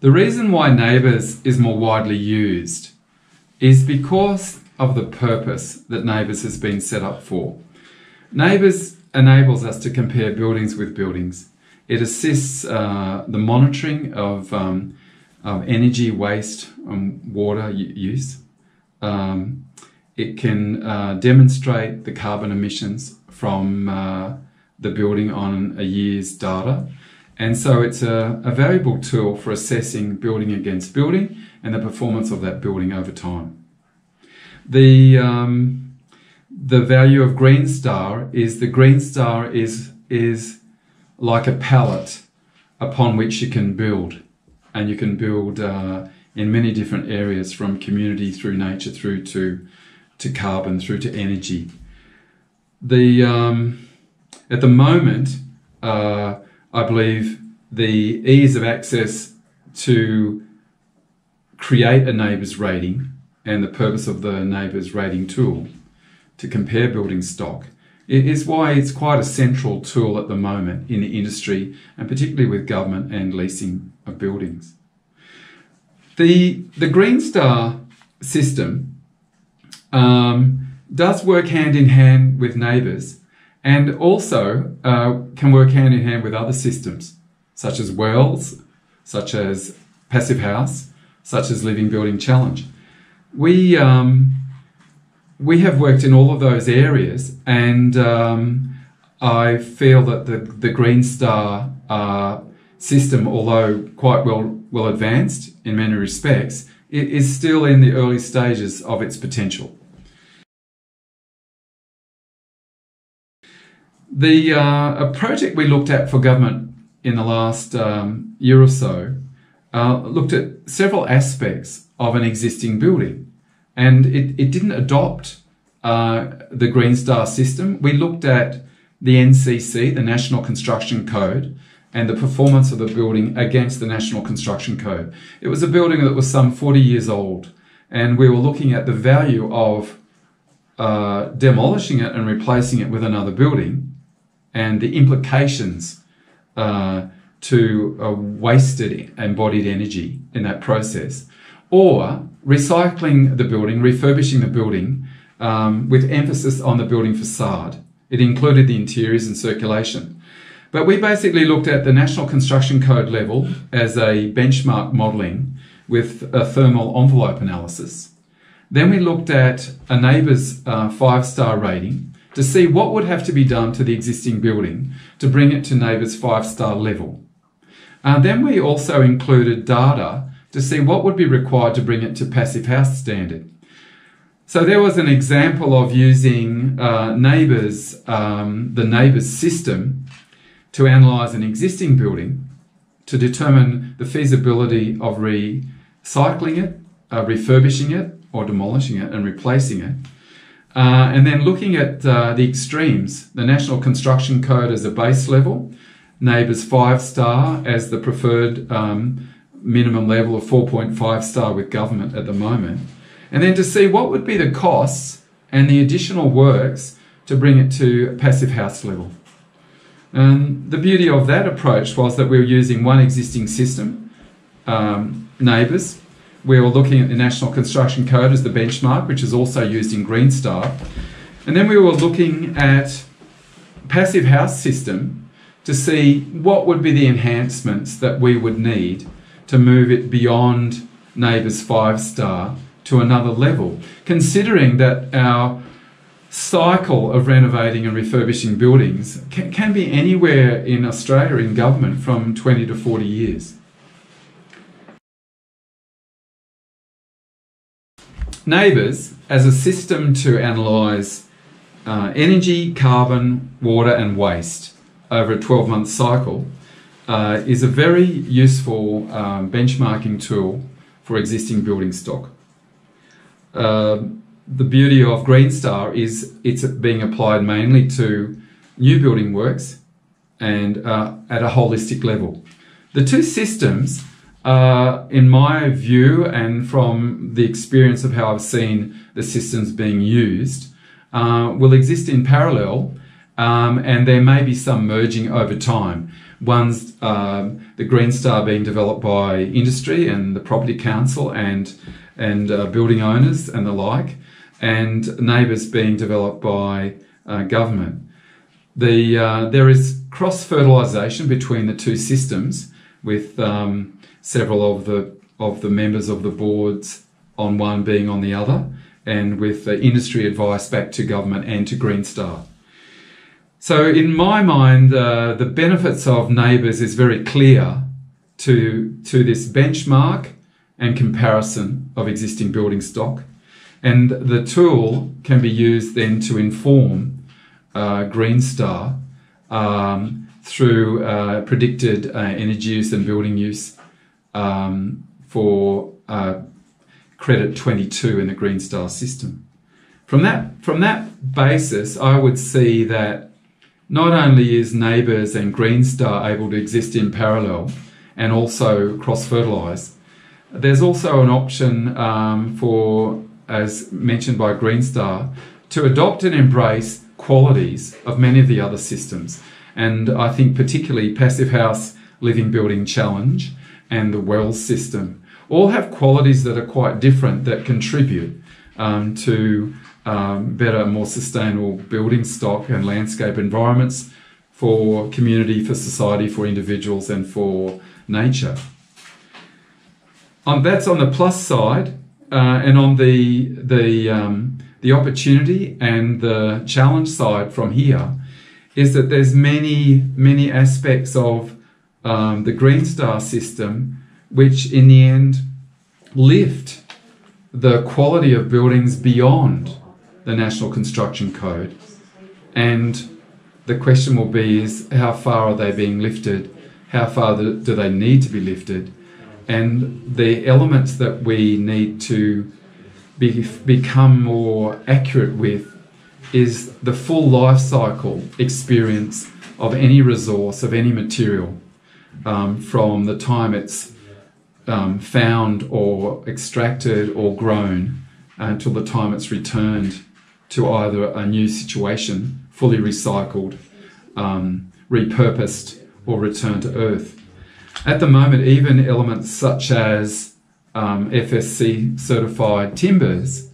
The reason why NABERS is more widely used is because of the purpose that NABERS has been set up for. NABERS enables us to compare buildings with buildings. It assists uh, the monitoring of, um, of energy, waste, and water use. Um, it can uh, demonstrate the carbon emissions from uh, the building on a year's data. And so it's a, a valuable tool for assessing building against building and the performance of that building over time. The, um, the value of Green Star is the Green Star is, is like a palette upon which you can build. And you can build uh, in many different areas from community through nature through to, to carbon through to energy. The, um, at the moment, uh, I believe the ease of access to create a NABERS rating and the purpose of the NABERS rating tool to compare building stock is why it's quite a central tool at the moment in the industry and particularly with government and leasing of buildings. The, the Green Star system um, does work hand in hand with NABERS and also uh, can work hand in hand with other systems such as wells, such as Passive House, such as Living Building Challenge. We um, we have worked in all of those areas, and um, I feel that the the Green Star uh, system, although quite well well advanced in many respects, is still in the early stages of its potential. The uh, a project we looked at for government in the last um, year or so uh, looked at several aspects of an existing building, and it, it didn't adopt uh, the Green Star system. We looked at the NCC, the National Construction Code, and the performance of the building against the National Construction Code. It was a building that was some 40 years old, and we were looking at the value of uh, demolishing it and replacing it with another building and the implications uh, to uh, wasted embodied energy in that process, or recycling the building, refurbishing the building um, with emphasis on the building facade. It included the interiors and circulation. But we basically looked at the National Construction Code level as a benchmark modelling with a thermal envelope analysis. Then we looked at a NABERS uh, five star rating to see what would have to be done to the existing building to bring it to NABERS five star level. Uh, then we also included data to see what would be required to bring it to passive house standard. So there was an example of using uh, NABERS, um, the NABERS system to analyse an existing building to determine the feasibility of recycling it, uh, refurbishing it, or demolishing it and replacing it. Uh, and then looking at uh, the extremes, the National Construction Code as a base level, NABERS 5 star as the preferred um, minimum level of 4.5 star with government at the moment. And then to see what would be the costs and the additional works to bring it to passive house level. And the beauty of that approach was that we were using one existing system, um, NABERS, we were looking at the National Construction Code as the benchmark, which is also used in Green Star. And then we were looking at passive house system to see what would be the enhancements that we would need to move it beyond NABERS 5 star to another level, considering that our cycle of renovating and refurbishing buildings can, can be anywhere in Australia in government from 20 to 40 years. NABERS as a system to analyse uh, energy, carbon, water, and waste over a 12 month cycle uh, is a very useful um, benchmarking tool for existing building stock. Uh, the beauty of Green Star is it's being applied mainly to new building works and uh, at a holistic level. The two systems uh, in my view, and from the experience of how I've seen the systems being used, uh, will exist in parallel um, and there may be some merging over time. One's um, the Green Star being developed by industry and the property council and and uh, building owners and the like, and NABERS being developed by uh, government. The uh, there is cross fertilisation between the two systems, with um, several of the of the members of the boards on one being on the other, and with the industry advice back to government and to Green Star. So, in my mind, uh, the benefits of NABERS is very clear to, to this benchmark and comparison of existing building stock. And the tool can be used then to inform uh, Green Star um, through uh, predicted uh, energy use and building use um, for uh, credit 22 in the Green Star system. From that, from that basis, I would see that not only is NABERS and Green Star able to exist in parallel and also cross fertilise, there's also an option um, for, as mentioned by Green Star, to adopt and embrace qualities of many of the other systems. And I think particularly Passive House Living Building Challenge and the WELS system all have qualities that are quite different that contribute um, to um, better, more sustainable building stock and landscape environments for community, for society, for individuals, and for nature. Um, that's on the plus side, uh, and on the the um, the opportunity and the challenge side from here is that there's many many aspects of um, the Green Star system which in the end lift the quality of buildings beyond the National Construction Code. And the question will be is how far are they being lifted? How far do they need to be lifted? And the elements that we need to be, become more accurate with is the full life cycle experience of any resource, of any material, um, from the time it's um, found or extracted or grown until the time it's returned to either a new situation, fully recycled, um, repurposed, or returned to Earth. At the moment, even elements such as um, FSC certified timbers,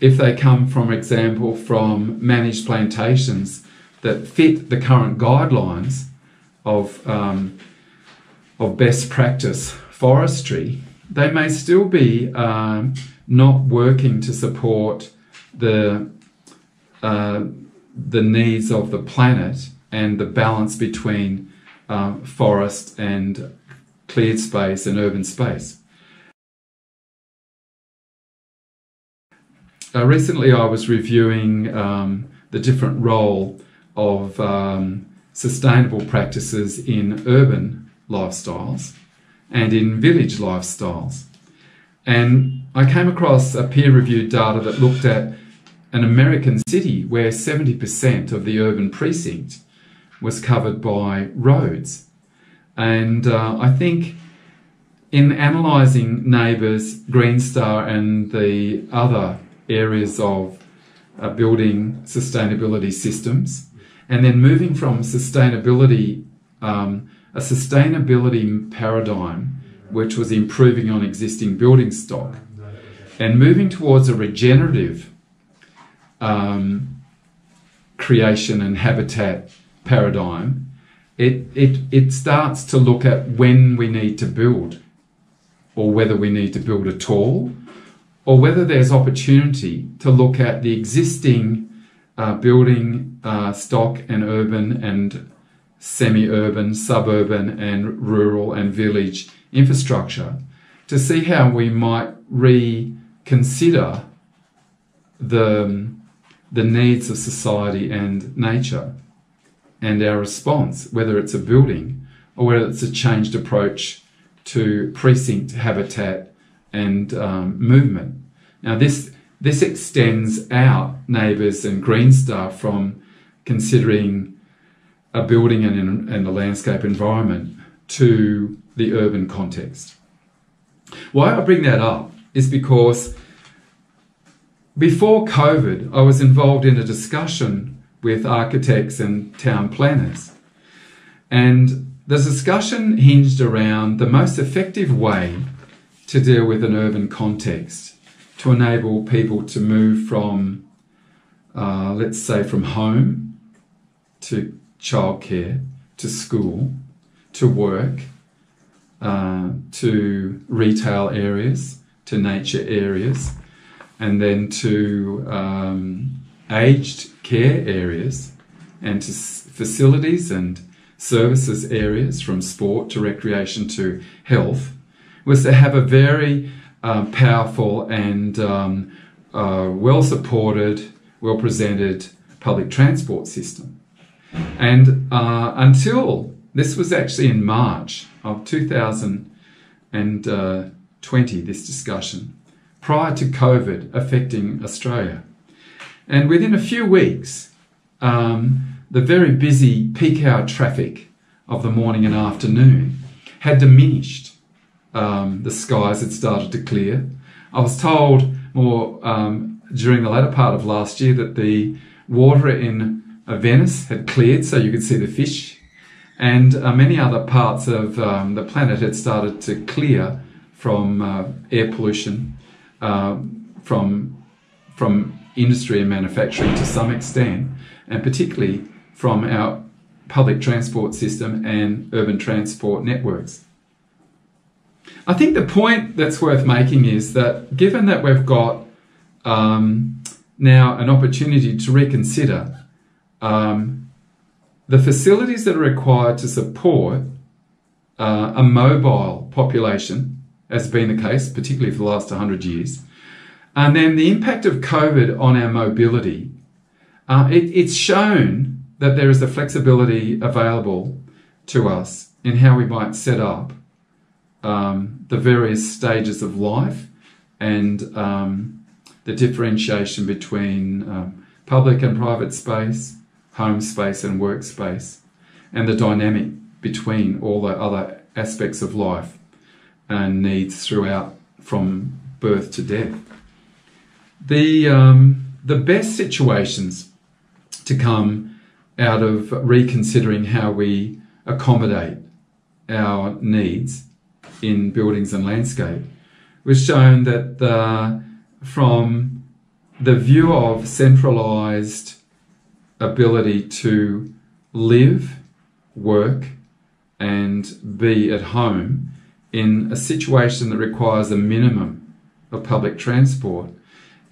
if they come, from example, from managed plantations that fit the current guidelines of, um, of best practice forestry, they may still be um, not working to support the uh, the needs of the planet and the balance between uh, forest and cleared space and urban space. Uh, recently, I was reviewing um, the different role of um, sustainable practices in urban lifestyles and in village lifestyles. And I came across a peer reviewed data that looked at an American city where 70% of the urban precinct was covered by roads. And uh, I think in analysing NABERS, Green Star, and the other areas of uh, building sustainability systems, and then moving from sustainability um, a sustainability paradigm which was improving on existing building stock and moving towards a regenerative um, creation and habitat paradigm, it, it, it starts to look at when we need to build or whether we need to build at all or whether there's opportunity to look at the existing uh, building uh, stock and urban and semi-urban, suburban and rural and village infrastructure to see how we might reconsider the, the needs of society and nature and our response, whether it's a building or whether it's a changed approach to precinct habitat and um, movement. Now this this extends out NABERS and Green Star from considering a building and, and a landscape environment to the urban context. Why I bring that up is because before COVID, I was involved in a discussion with architects and town planners. And the discussion hinged around the most effective way to deal with an urban context to enable people to move from, uh, let's say, from home to childcare to school to work uh, to retail areas to nature areas and then to um, aged care areas and to facilities and services areas from sport to recreation to health was to have a very uh, powerful and um, uh, well supported, well presented public transport system. And uh, until this was actually in March of 2020, this discussion, prior to COVID affecting Australia. And within a few weeks, um, the very busy peak hour traffic of the morning and afternoon had diminished. Um, the skies had started to clear. I was told more um, during the latter part of last year that the water in uh, Venice had cleared so you could see the fish, and uh, many other parts of um, the planet had started to clear from uh, air pollution, uh, from from industry and manufacturing to some extent, and particularly from our public transport system and urban transport networks. I think the point that's worth making is that given that we've got um, now an opportunity to reconsider um, the facilities that are required to support uh, a mobile population, as has been the case, particularly for the last 100 years, and then the impact of COVID on our mobility, uh, it, it's shown that there is a flexibility available to us in how we might set up um, the various stages of life and um, the differentiation between um, public and private space, home space and workspace, and the dynamic between all the other aspects of life and needs throughout from birth to death. The um, the best situations to come out of reconsidering how we accommodate our needs in buildings and landscape was shown that the, from the view of centralized ability to live, work, and be at home in a situation that requires a minimum of public transport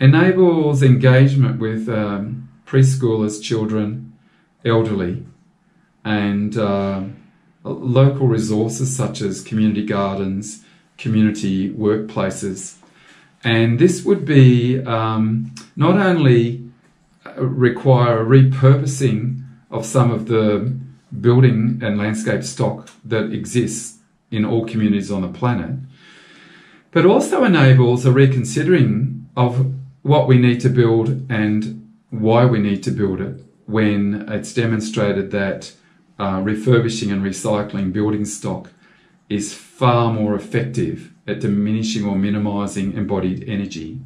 enables engagement with um, preschoolers, children, elderly, and uh, local resources such as community gardens, community workplaces. And this would be um, not only require a repurposing of some of the building and landscape stock that exists in all communities on the planet, but also enables a reconsidering of what we need to build and why we need to build it when it's demonstrated that uh, refurbishing and recycling building stock is far more effective at diminishing or minimizing embodied energy.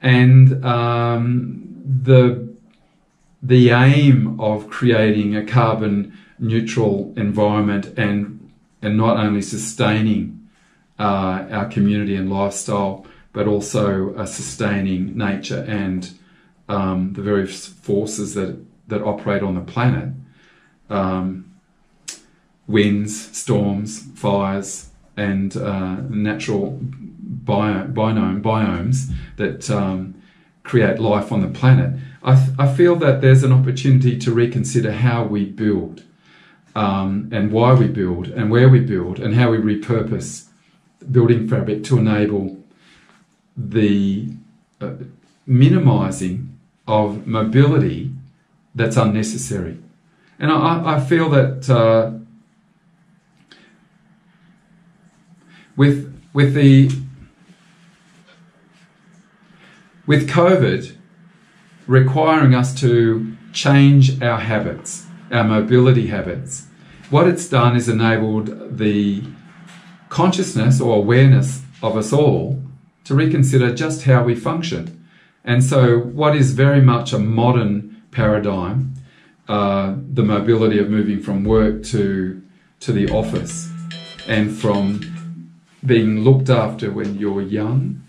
And um, the, the aim of creating a carbon neutral environment and, and not only sustaining uh, our community and lifestyle, but also uh, sustaining nature and um, the various forces that, that operate on the planet. Um, winds, storms, fires, and uh, natural bio, biome, biomes that um, create life on the planet. I, th- I feel that there's an opportunity to reconsider how we build um, and why we build and where we build and how we repurpose building fabric to enable the uh, minimizing of mobility that's unnecessary. And I, I feel that uh, with with the with COVID requiring us to change our habits, our mobility habits, what it's done is enabled the consciousness or awareness of us all to reconsider just how we function. And so, what is very much a modern paradigm, uh, the mobility of moving from work to to the office, and from being looked after when you're young,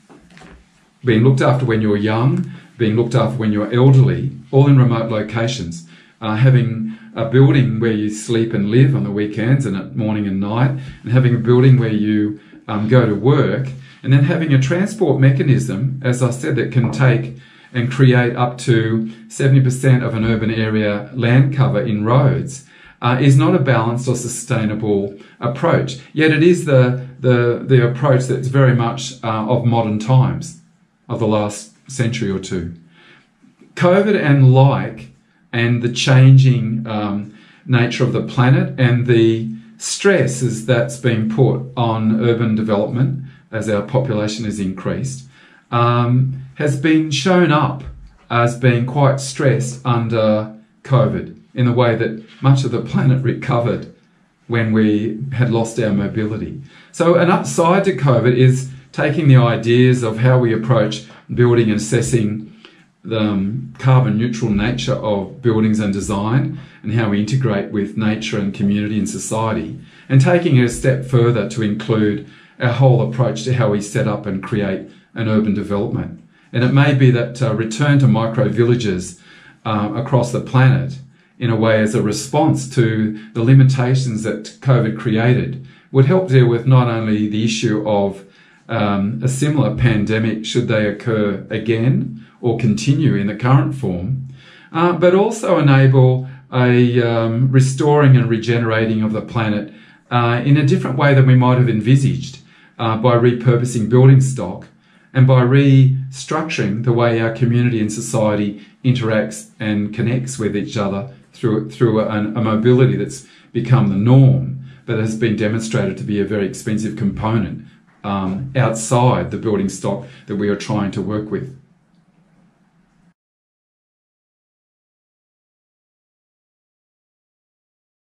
being looked after when you're young, being looked after when you're elderly, all in remote locations, uh, having a building where you sleep and live on the weekends and at morning and night, and having a building where you um, go to work, and then having a transport mechanism, as I said, that can take and create up to 70% of an urban area land cover in roads. Uh, is not a balanced or sustainable approach. Yet it is the the the approach that's very much uh, of modern times, of the last century or two. COVID and like, and the changing um, nature of the planet and the stresses that's been put on urban development as our population has increased um, has been shown up as being quite stressed under COVID in the way that much of the planet recovered when we had lost our mobility. So, an upside to COVID is taking the ideas of how we approach building and assessing the um, carbon neutral nature of buildings and design and how we integrate with nature and community and society, and taking it a step further to include our whole approach to how we set up and create an urban development. And it may be that uh, return to micro villages uh, across the planet in a way as a response to the limitations that COVID created would help deal with not only the issue of um, a similar pandemic should they occur again or continue in the current form, uh, but also enable a um, restoring and regenerating of the planet uh, in a different way than we might have envisaged uh, by repurposing building stock and by restructuring the way our community and society interacts and connects with each other through through a, a mobility that's become the norm, but has been demonstrated to be a very expensive component um, outside the building stock that we are trying to work with.